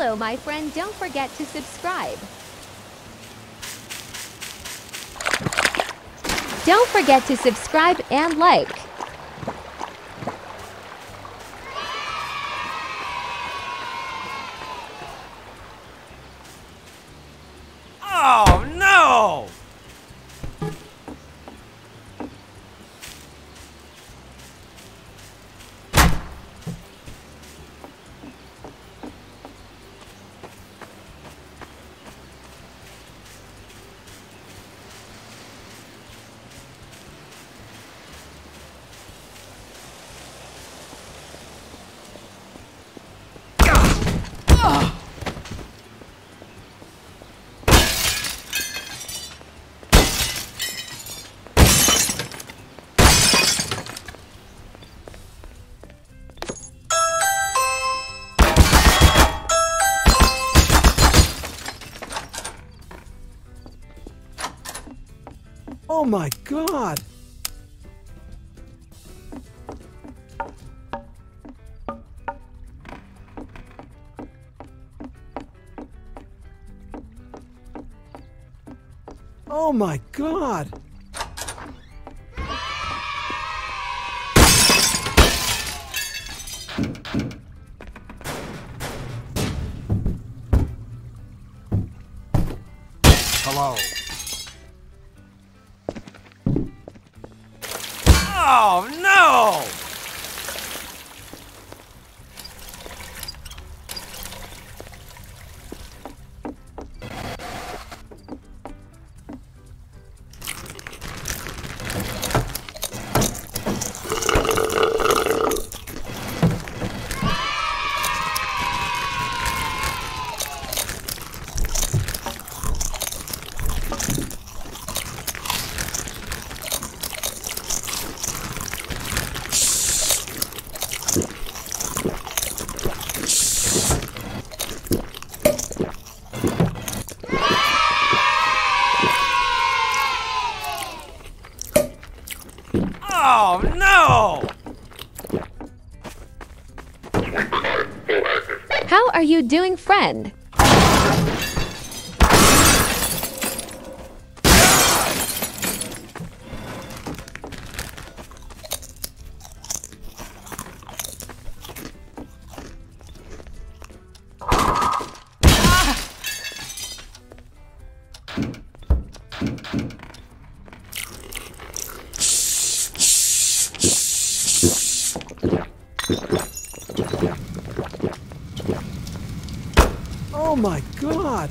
Hello, my friend. Don't forget to subscribe. Don't forget to subscribe and like. Oh my god! Oh my god! Hello. Oh, no! Oh, no! How are you doing, friend? Oh my god!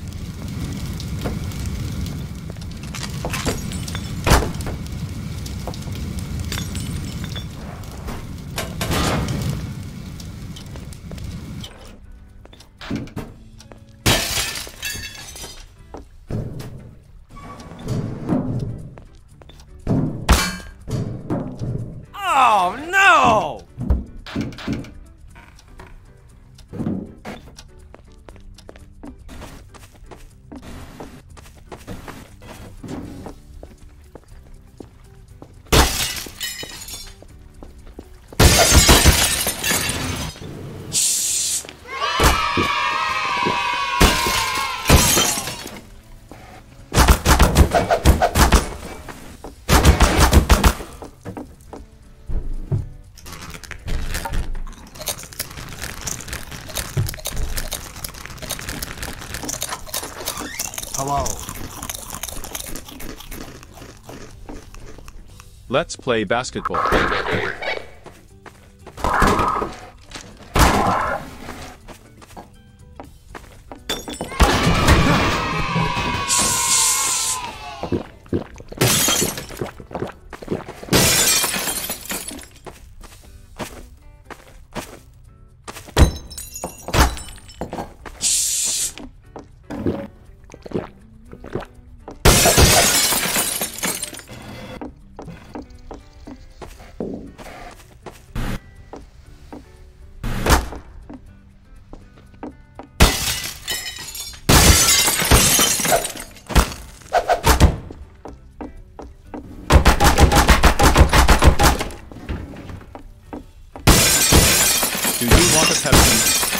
Oh, no! Hello. Let's play basketball. Do you want a Pepsi?